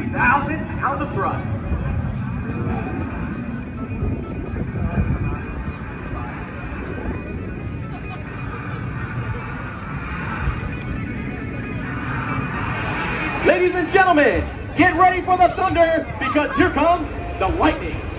3,000 pounds of thrust. Ladies and gentlemen, get ready for the thunder because here comes the lightning.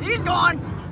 He's gone.